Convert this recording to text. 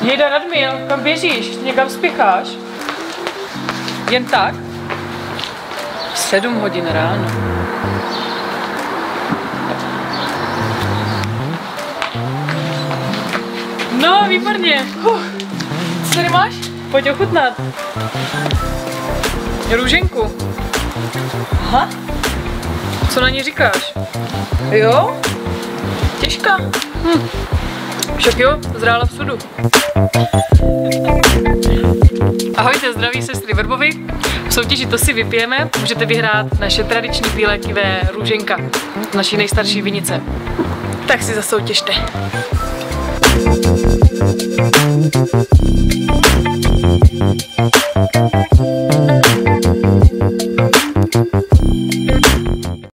Jejda Radmil, kam běžíš? Někam spěcháš? Jen tak? V sedm hodin ráno. No, výborně. Huh. Co tady máš? Pojď ochutnat. Růženku. Aha. Co na ní říkáš? Jo? Těžká. Hm. Však jo, zrála v sudu. Ahojte, zdraví sestry Verbovi. V soutěži To si vypijeme můžete vyhrát naše tradiční bílé kivé růženka z naší nejstarší vinice. Tak si zasoutěžte.